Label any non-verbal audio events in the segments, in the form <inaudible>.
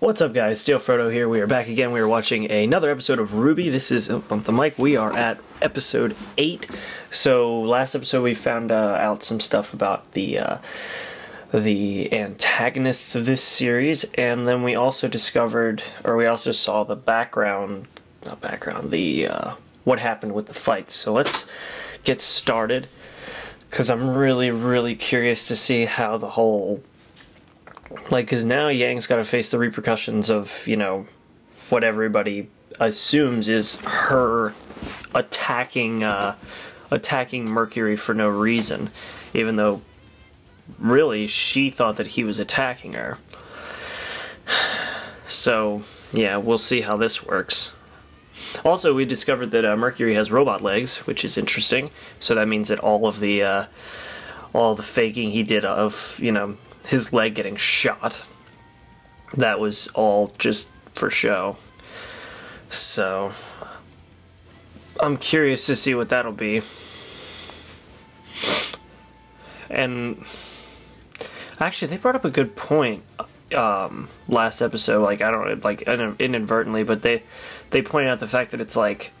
What's up, guys? Steel Frodo here. We are back again. We are watching another episode of RWBY. This is oh, bump the mic. We are at episode eight. So last episode we found uh, out some stuff about the uh, the antagonists of this series, and then we also discovered, or we also saw the background, not background, the uh, what happened with the fight. So let's get started because I'm really, really curious to see how the whole like because now Yang's got to face the repercussions of you know what everybody assumes is her attacking uh, attacking Mercury for no reason, even though really she thought that he was attacking her. <sighs> So yeah, we'll see how this works. Also, we discovered that uh, Mercury has robot legs, which is interesting. So that means that all of the uh, all the faking he did of you know his leg getting shot. That was all just for show. So, I'm curious to see what that'll be. And actually, they brought up a good point um, last episode. Like I don't like inadvertently, but they they pointed out the fact that it's like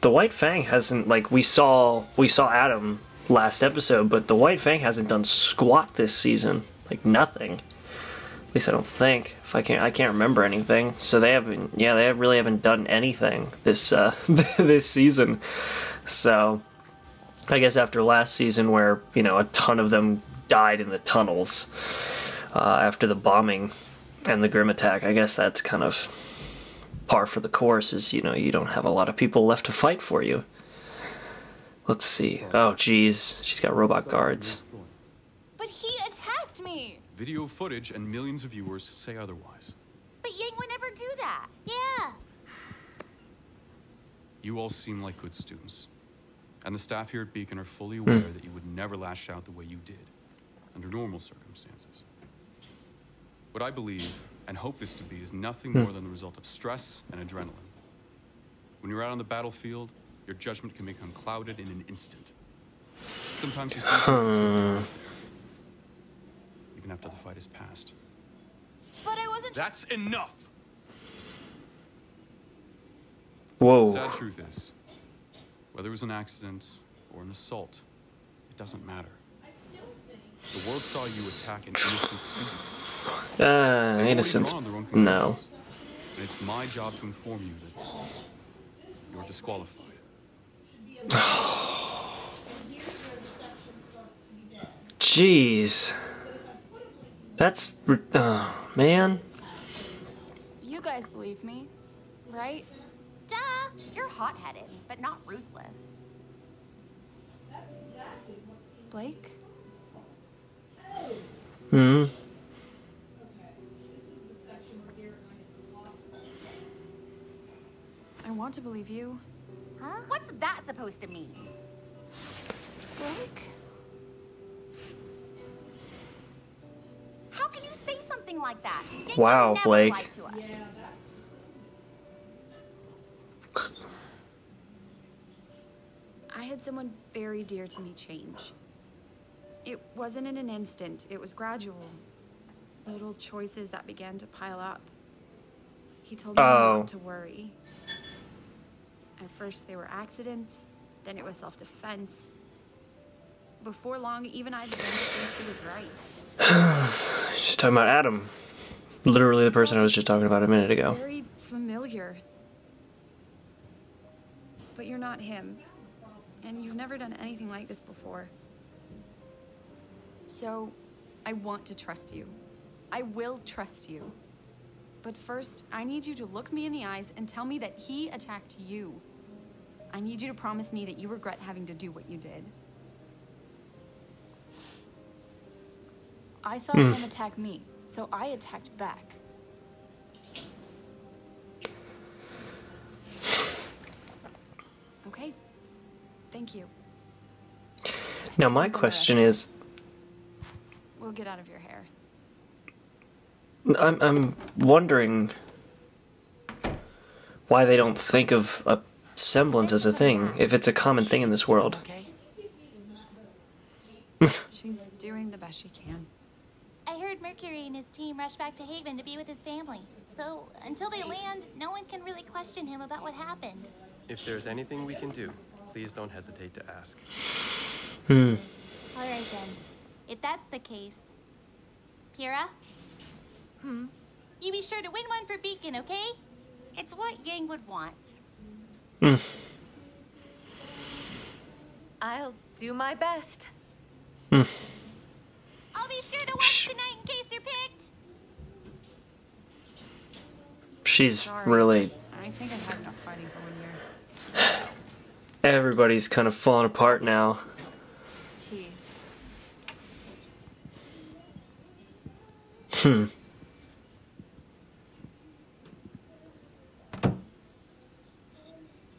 the White Fang hasn't like we saw we saw Adam last episode, but the White Fang hasn't done squat this season like nothing. At least I don't think. If I can't, I can't remember anything. So they haven't. Yeah, they really haven't done anything this uh, <laughs> this season. So I guess after last season, where you know a ton of them died in the tunnels uh, after the bombing and the Grimm attack, I guess that's kind of par for the course. Is you know you don't have a lot of people left to fight for you. Let's see. Oh, geez, she's got robot guards. Video footage and millions of viewers say otherwise. But Yang would never do that. Yeah. <sighs> You all seem like good students. And the staff here at Beacon are fully aware mm. that you would never lash out the way you did, under normal circumstances. What I believe, and hope this to be, is nothing mm. more than the result of stress and adrenaline. When you're out on the battlefield, your judgment can become clouded in an instant. Sometimes you see things even after the fight is past. But I wasn't. That's enough! Whoa. The sad truth is, whether it was an accident or an assault, it doesn't matter. The world saw you attack an innocent student. Uh, innocent. No. And it's my job to inform you that you're disqualified. <sighs> Jeez. That's. Oh, man. You guys believe me, right? Duh! You're hot headed, but not ruthless. Blake? Hmm. I want to believe you. Huh? What's that supposed to mean? Blake? Something like that. wow, Blake. I had someone very dear to me change. It wasn't in an instant, it was gradual. Little choices that began to pile up. He told me oh. not to worry. At first, they were accidents, then it was self defense. Before long, even I began to think he was right. She's talking about Adam. Literally the person I was just talking about a minute ago. Very familiar. But you're not him. And you've never done anything like this before. So, I want to trust you. I will trust you. But first, I need you to look me in the eyes and tell me that he attacked you. I need you to promise me that you regret having to do what you did. I saw mm. him attack me, so I attacked back. Okay. Thank you. Now my question is We'll get out of your hair. I'm I'm wondering why they don't think of a semblance as a thing if it's a common thing in this world. <laughs> She's doing the best she can. I heard Mercury and his team rush back to Haven to be with his family. So, until they land, no one can really question him about what happened. If there's anything we can do, please don't hesitate to ask. Hmm. Alright then. If that's the case. Pyrrha? Hmm? You be sure to win one for Beacon, okay? It's what Yang would want. Hmm. I'll do my best. Hmm. I'll be sure to watch tonight in case you're picked. She's Sorry. really. I think I've had enough fighting for one year. Everybody's kind of falling apart now. Hmm.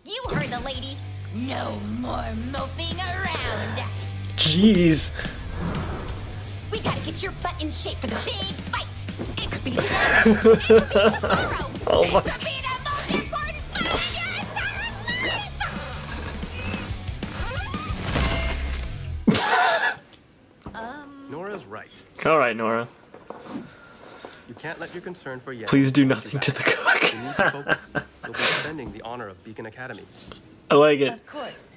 You heard the lady. No more moping around. Jeez. We gotta get your butt in shape for the big fight. It could be <laughs> today. it could be tomorrow. Oh my- It could be the most important fight of your entire life. Nora's right. All right, Nora. You can't let your concern for Yang. Please do nothing to the cook. You need to focus. You'll be defending the honor of Beacon Academy. I like it. of course.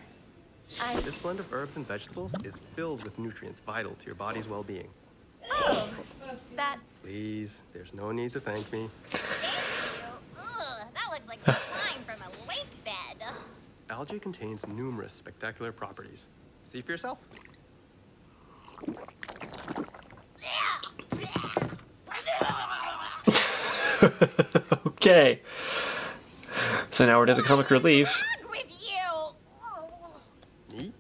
I. This blend of herbs and vegetables is filled with nutrients vital to your body's well-being. Oh, that's. Please, there's no need to thank me. Ugh, that looks like slime from a lake bed. Algae contains numerous spectacular properties. See for yourself. <laughs> Okay. So now we're to the comic relief. With you? Me?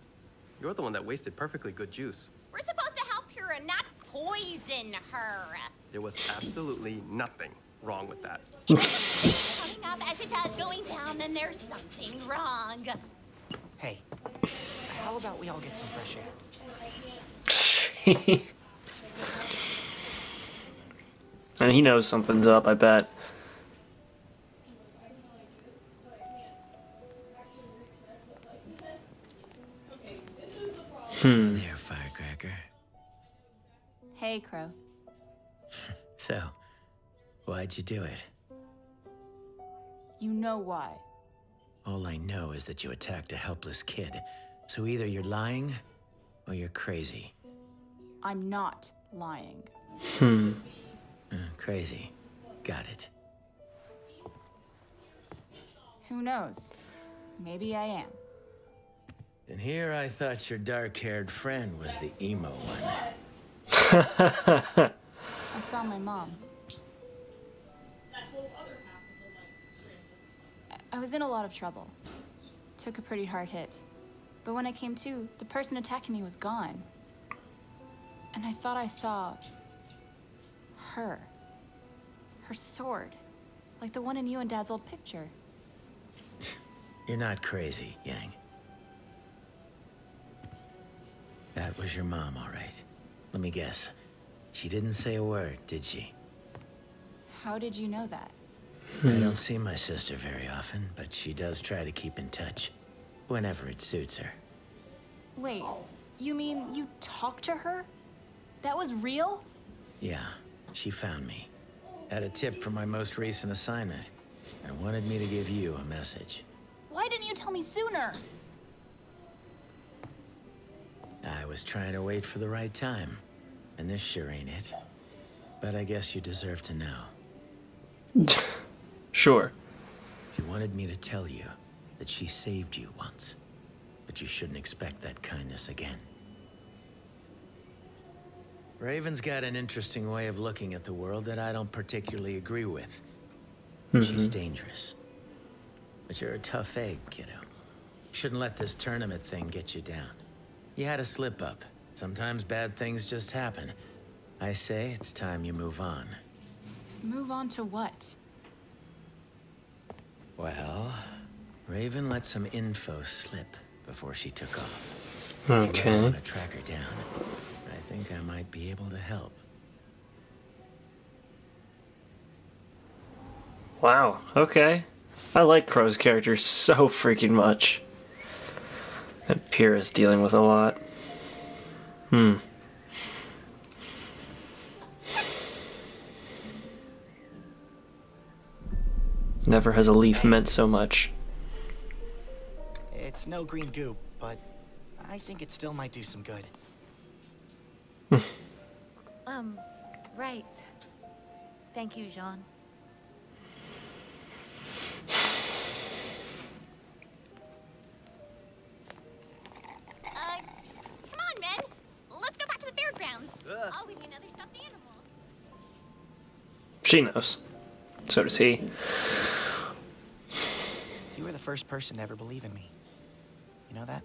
You're the one that wasted perfectly good juice. We're supposed to help her and not poison her. There was absolutely nothing wrong with that. Coming up as it does going down, then there's something wrong. Hey, how about we all get some fresh air? <laughs> and he knows something's up, I bet. Hmm. There, firecracker. Hey, Qrow. <laughs> So, why'd you do it? You know why. All I know is that you attacked a helpless kid. So either you're lying or you're crazy. I'm not lying. Hmm. Uh, crazy. Got it. Who knows? Maybe I am. And here I thought your dark-haired friend was the emo one. I saw my mom. I- was in a lot of trouble. Took a pretty hard hit. But when I came to, the person attacking me was gone. And I thought I saw her. Her sword. Like the one in you and Dad's old picture. You're not crazy, Yang. That was your mom, all right. Let me guess. She didn't say a word, did she? How did you know that? Hmm. I don't see my sister very often, but she does try to keep in touch. Whenever it suits her. Wait, you mean you talked to her? That was real? Yeah, she found me. Had a tip from my most recent assignment. And wanted me to give you a message. Why didn't you tell me sooner? I was trying to wait for the right time. And this sure ain't it. But I guess you deserve to know. <laughs> Sure. She wanted me to tell you that she saved you once. But you shouldn't expect that kindness again. Raven's got an interesting way of looking at the world that I don't particularly agree with. She's Mhm. dangerous. But you're a tough egg, kiddo. Shouldn't let this tournament thing get you down. You had a slip up. Sometimes bad things just happen. I say it's time you move on. Move on to what? Well, Raven let some info slip before she took off. Okay. I want to track her down. I think I might be able to help. Wow. Okay. I like Qrow's character so freaking much. And Pyrrha's dealing with a lot. Hmm. Never has a leaf meant so much. It's no green goop, but I think it still might do some good. <laughs> Um, right. Thank you, Jaune. Uh, come on, men. Let's go back to the fairgrounds. I'll give you another stuffed animal. She knows. So does he. You were the first person to ever believe in me. You know that?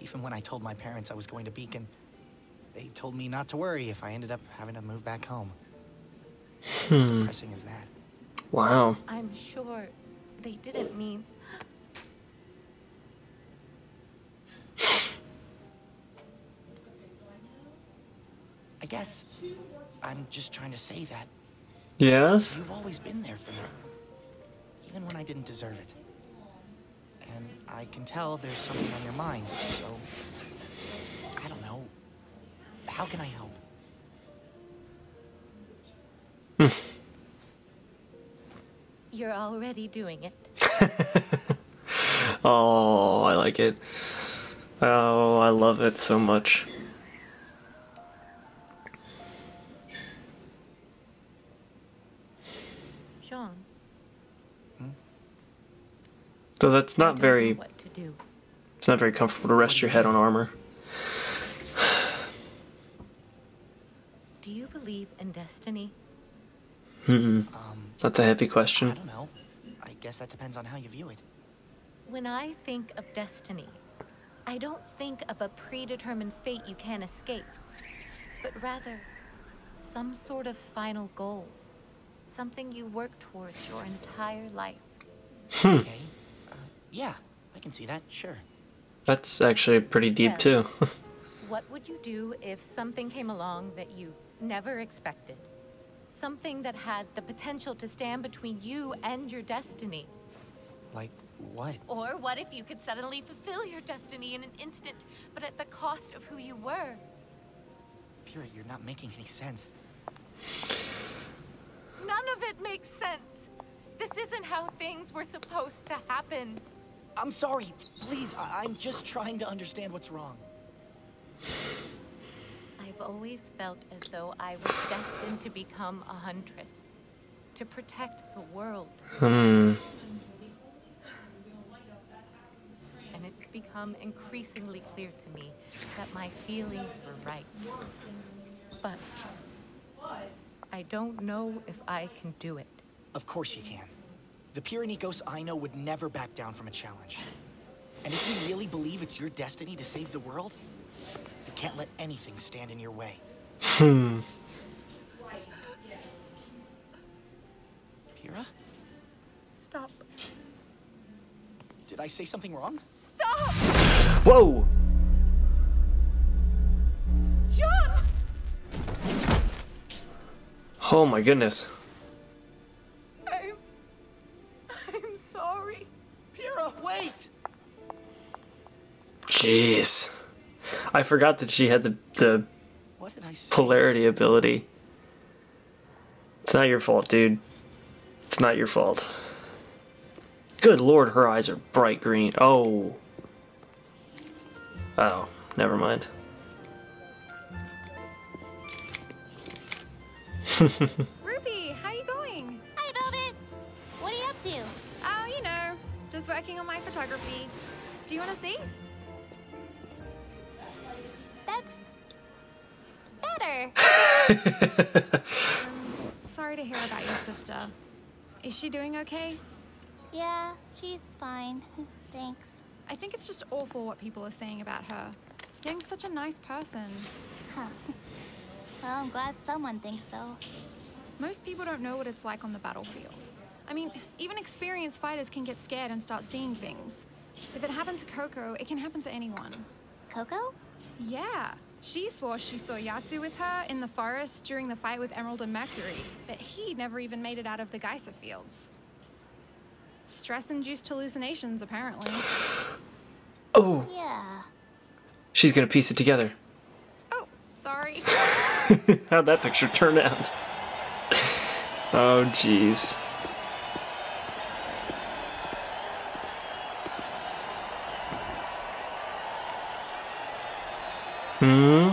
Even when I told my parents I was going to Beacon, they told me not to worry if I ended up having to move back home. How Hmm. depressing is that? Wow. I'm sure they didn't mean. I guess I'm just trying to say that Yes? you've always been there for me, even when I didn't deserve it. And I can tell there's something on your mind, so I don't know. How can I help? <laughs> You're already doing it. <laughs> Oh, I like it. Oh, I love it so much. So that's not very what to do. It's not very comfortable to rest your head on armor. Do you believe in destiny? Hmm. Um, That's a heavy question. I question. don't know. I guess that depends on how you view it. When I think of destiny, I don't think of a predetermined fate you can't escape, but rather some sort of final goal, something you work towards your entire life. Okay. Yeah, I can see that. Sure. That's actually pretty deep Yeah. too. <laughs> What would you do if something came along that you never expected? Something that had the potential to stand between you and your destiny? Like what? Or what if you could suddenly fulfill your destiny in an instant, but at the cost of who you were? Pyrrha, you're not making any sense. None of it makes sense. This isn't how things were supposed to happen. I'm sorry. Please, I- I'm just trying to understand what's wrong. I've always felt as though I was destined to become a huntress, to protect the world. Hmm. And it's become increasingly clear to me that my feelings were right. But I don't know if I can do it. Of course you can. The Pyrrha Nikos I know would never back down from a challenge. And if you really believe it's your destiny to save the world, you can't let anything stand in your way. Hmm. Pyrrha, Stop. did I say something wrong? Stop! Whoa! Jaune! Oh my goodness. Jeez. I forgot that she had the the What did I polarity ability. It's not your fault, dude. It's not your fault. Good lord, her eyes are bright green. Oh. Oh, never mind. <laughs> Ruby, how you going? Hi, Velvet. What are you up to? Oh, you know, just working on my photography. Do you want to see? <laughs> Sorry to hear about your sister. Is she doing okay? Yeah, she's fine. <laughs> Thanks. I think it's just awful what people are saying about her. Getting such a nice person. Huh. Well, I'm glad someone thinks so. Most people don't know what it's like on the battlefield. I mean, even experienced fighters can get scared and start seeing things. If it happened to Coco, it can happen to anyone. Coco? Yeah. She swore she saw Yatsu with her in the forest during the fight with Emerald and Mercury, but he never even made it out of the geyser fields. Stress-induced hallucinations, apparently. <sighs> Oh, Yeah. she's gonna piece it together. Oh, sorry. <laughs> How'd that picture turn out? <sighs> oh, jeez. Hmm?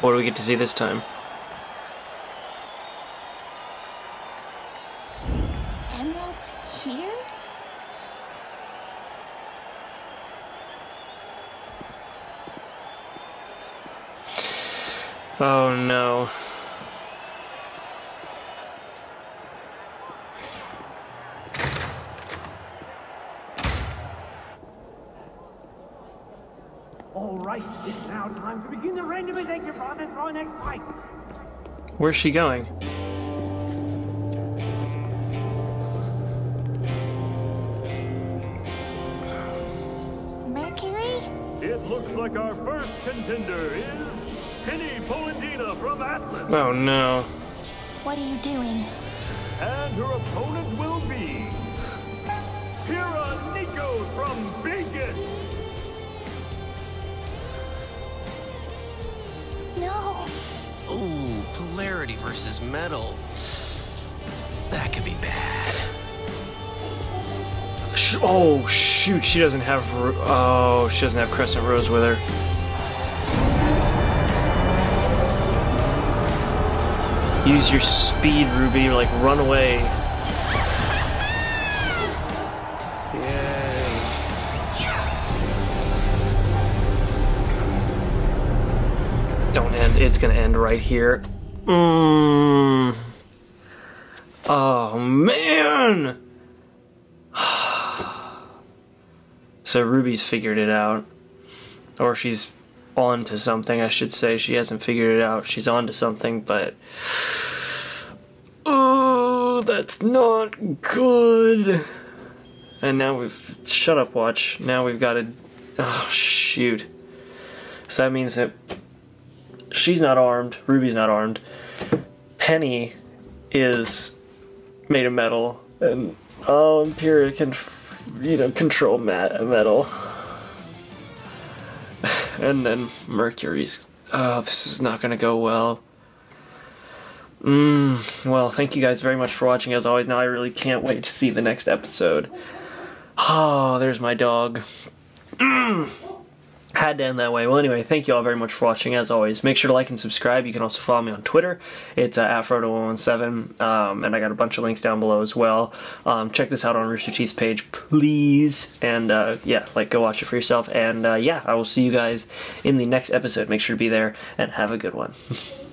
What do we get to see this time? Emeralds here? Oh no. All right, it's now time to begin the randomization process for our next fight. Where's she going? Mercury? It looks like our first contender is Penny Polendina from Atlas, Oh no. What are you doing? and her opponent will be Pyrrha Nikos from Vegas. No. Ooh, polarity versus metal. That could be bad. Sh- Oh shoot, she doesn't have. Ro- Oh, she doesn't have Crescent Rose with her. Use your speed, Ruby. Like run away. It's gonna end right here. Mm. Oh man. <sighs> So Ruby's figured it out. Or she's on to something, I should say. She hasn't figured it out. She's on to something, but. <sighs> Oh, that's not good. And now we've. Shut up, Watch. Now we've got to. Oh, shoot. So that means that. She's not armed. Ruby's not armed. Penny is made of metal. And. Oh, Imperial can you know, control metal. <laughs> and then Mercury's. Oh, this is not gonna go well. Mm, well, thank you guys very much for watching as always. Now I really can't wait to see the next episode. <sighs> Oh, there's my dog. Mm. Had to end that way. Well, anyway, thank you all very much for watching as always. Make sure to like and subscribe. You can also follow me on Twitter. It's uh, @frodo117, um, and I got a bunch of links down below as well. Um, check this out on Rooster Teeth's page, please. And uh, yeah, like go watch it for yourself. And uh, yeah, I will see you guys in the next episode. Make sure to be there and have a good one. <laughs>